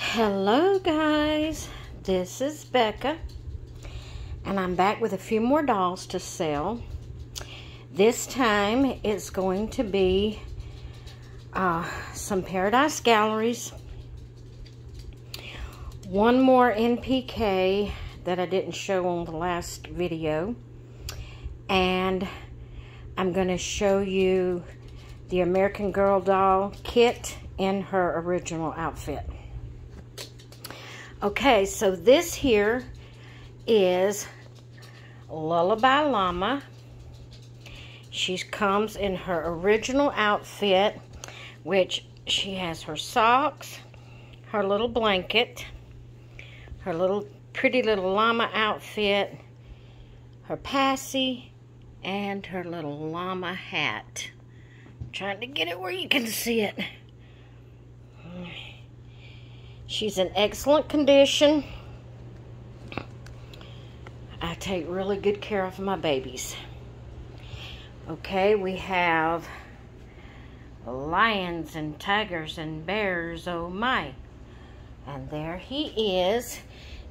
Hello, guys. This is Becca, and I'm back with a few more dolls to sell. This time it's going to be uh, some Paradise Galleries, one more NPK that I didn't show on the last video, and I'm going to show you the American Girl doll kit in her original outfit. Okay, so this here is Lullaby Llama. She comes in her original outfit, which she has her socks, her little blanket, her little pretty little llama outfit, her passy, and her little llama hat. I'm trying to get it where you can see it. She's in excellent condition. I take really good care of my babies. Okay, we have lions and tigers and bears, oh my. And there he is.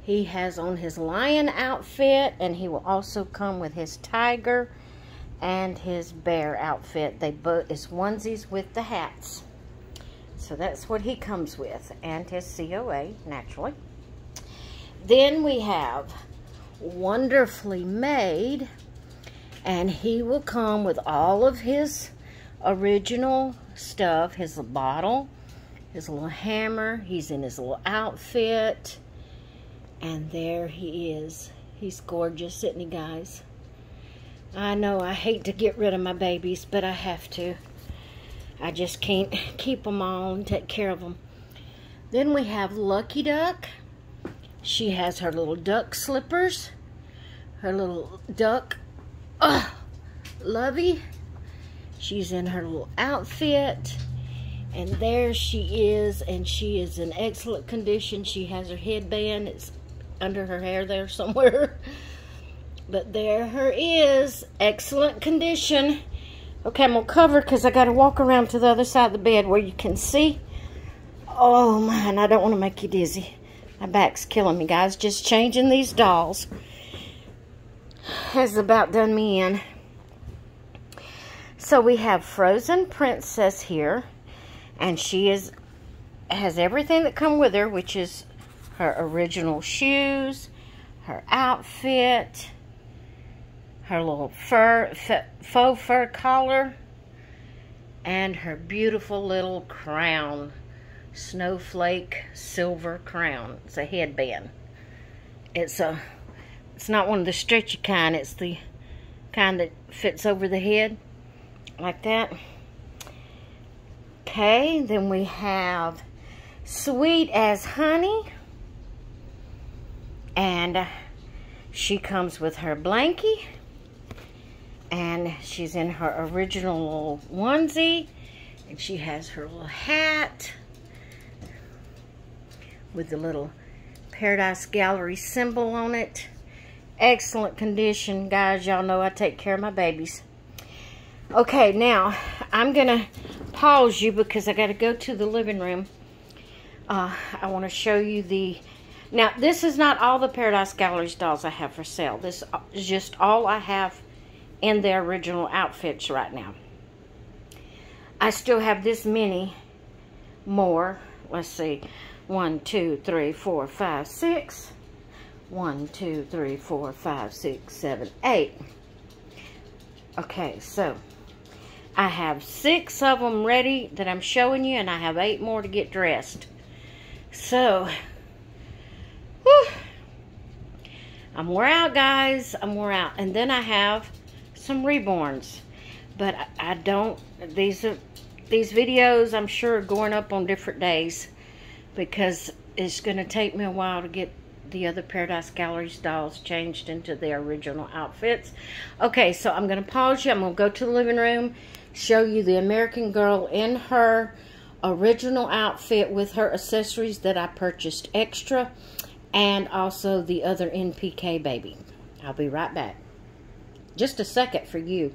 He has on his lion outfit and he will also come with his tiger and his bear outfit. They both is onesies with the hats. So that's what he comes with, and his COA, naturally. Then we have Wonderfully Made, and he will come with all of his original stuff, his bottle, his little hammer, he's in his little outfit, and there he is. He's gorgeous, isn't he, guys? I know I hate to get rid of my babies, but I have to. I just can't keep them all and take care of them. Then we have Lucky Duck. She has her little duck slippers, her little duck uh, lovey. She's in her little outfit. And there she is, and she is in excellent condition. She has her headband. It's under her hair there somewhere. But there her is, excellent condition. Okay, I'm going to cover because I got to walk around to the other side of the bed where you can see. Oh, man, I don't want to make you dizzy. My back's killing me, guys. Just changing these dolls has about done me in. So we have Frozen Princess here. And she is has everything that come with her, which is her original shoes, her outfit, her little fur, faux fur collar, and her beautiful little crown. Snowflake silver crown. It's a headband. It's a, it's not one of the stretchy kind. It's the kind that fits over the head like that. Okay, then we have Sweet as Honey. And she comes with her blankie and she's in her original onesie and she has her little hat with the little Paradise Gallery symbol on it. Excellent condition, guys. Y'all know I take care of my babies. Okay, now I'm going to pause you because I got to go to the living room. Uh, I want to show you the... Now, this is not all the Paradise Galleries dolls I have for sale. This is just all I have in their original outfits right now. I still have this many more. Let's see. One, two, three, four, five, six. One, two, three, four, five, six, seven, eight. Okay, so I have six of them ready that I'm showing you, and I have eight more to get dressed. So, whew, I'm wore out, guys. I'm wore out. And then I have some reborns. But I, I don't, these are, these videos I'm sure are going up on different days because it's going to take me a while to get the other Paradise Galleries dolls changed into their original outfits. Okay, so I'm going to pause you. I'm going to go to the living room, show you the American Girl in her original outfit with her accessories that I purchased extra and also the other NPK baby. I'll be right back. Just a second for you.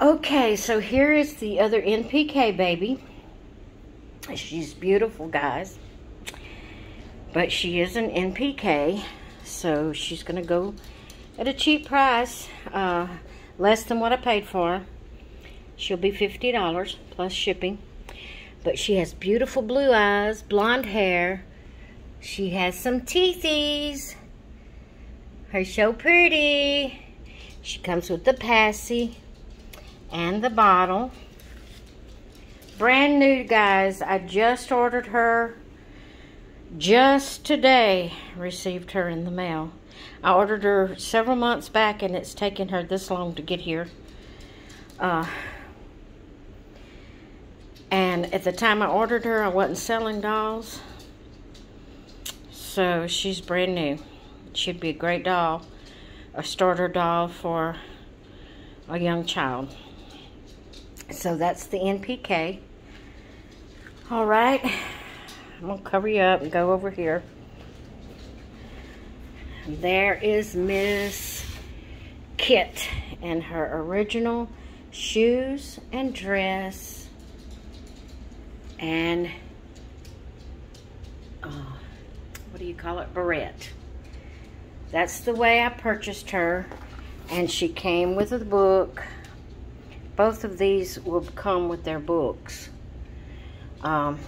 Okay, so here is the other NPK baby. She's beautiful, guys. But she is an NPK, so she's going to go at a cheap price, uh, less than what I paid for her. She'll be $50 plus shipping. But she has beautiful blue eyes, blonde hair. She has some teethies. Her so pretty. She comes with the passy and the bottle. Brand new, guys. I just ordered her just today. Received her in the mail. I ordered her several months back and it's taken her this long to get here. Uh, and at the time I ordered her, I wasn't selling dolls. So she's brand new. She'd be a great doll, a starter doll for a young child. So that's the NPK. All right, I'm gonna cover you up and go over here. There is Miss Kit and her original shoes and dress and uh, what do you call it? Barrette. That's the way I purchased her and she came with a book both of these will come with their books. Um,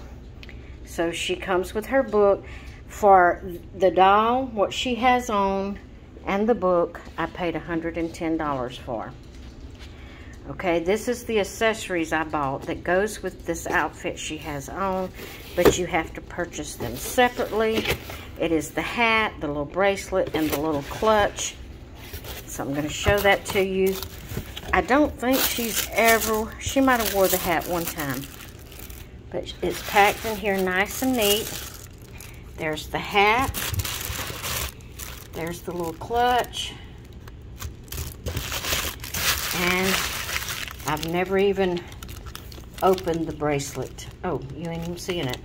so she comes with her book. For the doll, what she has on, and the book, I paid $110 for. Okay, this is the accessories I bought that goes with this outfit she has on, but you have to purchase them separately. It is the hat, the little bracelet, and the little clutch. So I'm going to show that to you. I don't think she's ever, she might have wore the hat one time. But it's packed in here nice and neat. There's the hat. There's the little clutch. And I've never even opened the bracelet. Oh, you ain't even seeing it.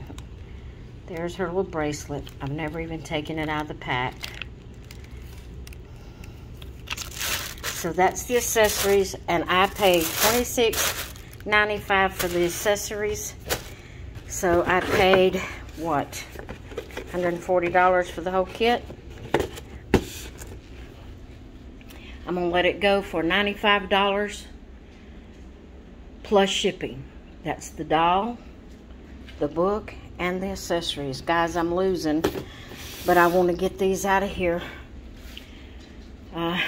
There's her little bracelet. I've never even taken it out of the pack. So that's the accessories, and I paid $26.95 for the accessories. So I paid, what, $140 for the whole kit? I'm going to let it go for $95 plus shipping. That's the doll, the book, and the accessories. Guys, I'm losing, but I want to get these out of here. Uh,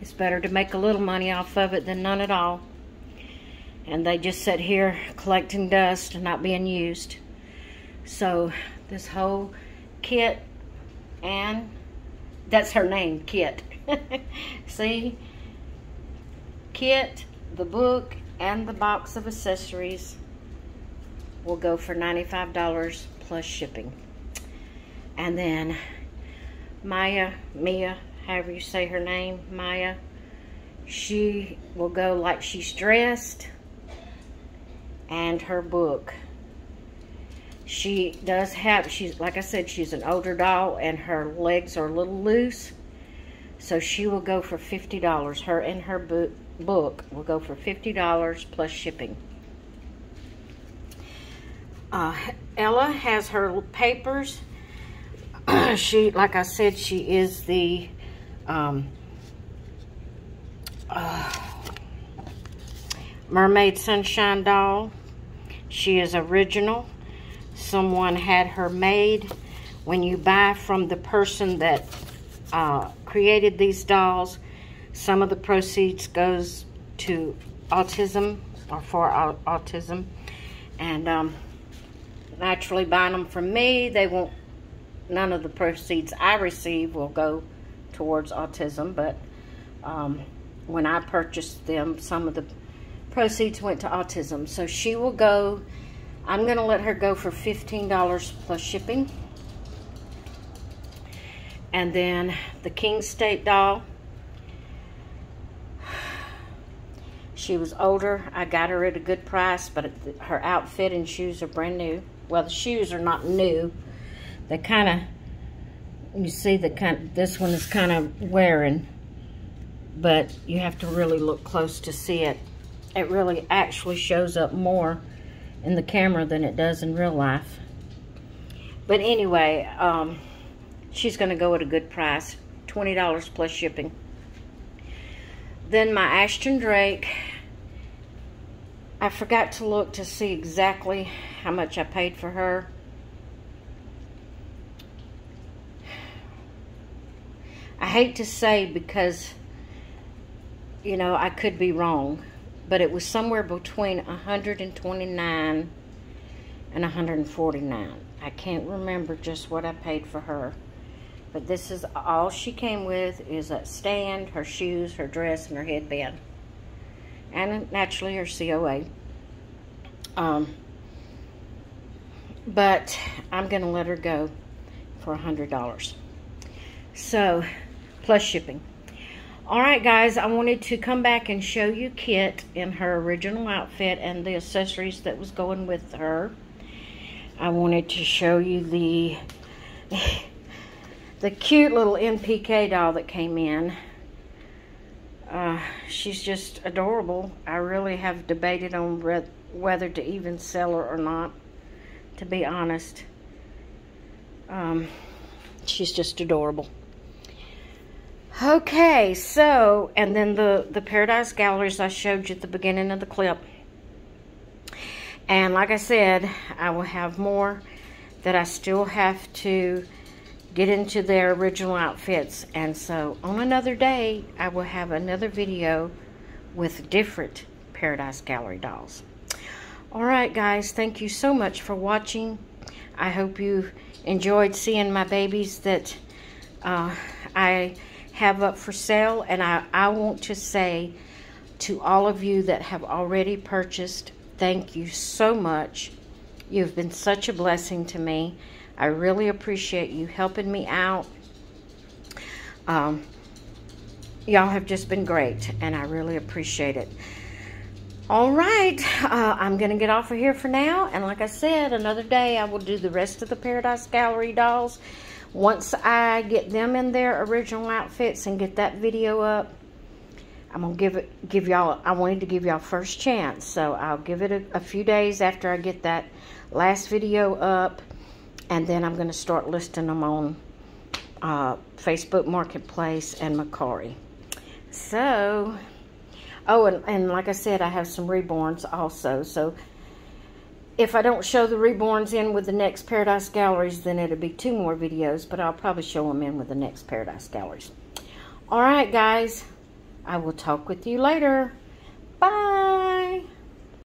it's better to make a little money off of it than none at all. And they just sit here collecting dust and not being used. So this whole kit and that's her name, Kit. See? Kit, the book, and the box of accessories will go for $95 plus shipping. And then Maya, Mia, however you say her name, Maya, she will go like she's dressed and her book. She does have, she's like I said, she's an older doll and her legs are a little loose. So she will go for $50. Her and her book, book will go for $50 plus shipping. Uh, Ella has her papers. she, like I said, she is the um, uh, Mermaid Sunshine doll. She is original. Someone had her made. When you buy from the person that uh, created these dolls, some of the proceeds goes to autism or for autism. And um, naturally buying them from me, they won't, none of the proceeds I receive will go towards autism, but um, when I purchased them, some of the proceeds went to autism. So she will go, I'm going to let her go for $15 plus shipping. And then the Kingstate doll. She was older. I got her at a good price, but her outfit and shoes are brand new. Well, the shoes are not new. They kind of you see the kind this one is kind of wearing but you have to really look close to see it it really actually shows up more in the camera than it does in real life. But anyway, um, she's going to go at a good price. $20 plus shipping. Then my Ashton Drake. I forgot to look to see exactly how much I paid for her. I hate to say because, you know, I could be wrong, but it was somewhere between 129 and 149. I can't remember just what I paid for her. But this is all she came with is a stand, her shoes, her dress, and her headband. And naturally her COA. Um, but I'm going to let her go for a $100. So, plus shipping. Alright guys, I wanted to come back and show you Kit in her original outfit and the accessories that was going with her. I wanted to show you the the cute little NPK doll that came in. Uh, she's just adorable. I really have debated on whether to even sell her or not, to be honest. Um, she's just adorable. Okay, so, and then the, the Paradise Galleries I showed you at the beginning of the clip. And like I said, I will have more that I still have to get into their original outfits. And so on another day, I will have another video with different Paradise Gallery dolls. All right, guys, thank you so much for watching. I hope you enjoyed seeing my babies that uh, I have up for sale. And I, I want to say to all of you that have already purchased, thank you so much. You've been such a blessing to me. I really appreciate you helping me out. Um, y'all have just been great, and I really appreciate it. All right, uh, I'm going to get off of here for now. And like I said, another day I will do the rest of the Paradise Gallery dolls. Once I get them in their original outfits and get that video up, I'm going to give it, give y'all, I wanted to give y'all first chance. So I'll give it a, a few days after I get that last video up and then I'm going to start listing them on uh, Facebook Marketplace and Mercari. So, oh, and, and like I said, I have some reborns also. So, if I don't show the reborns in with the next Paradise Galleries, then it'll be two more videos, but I'll probably show them in with the next Paradise Galleries. All right, guys. I will talk with you later. Bye.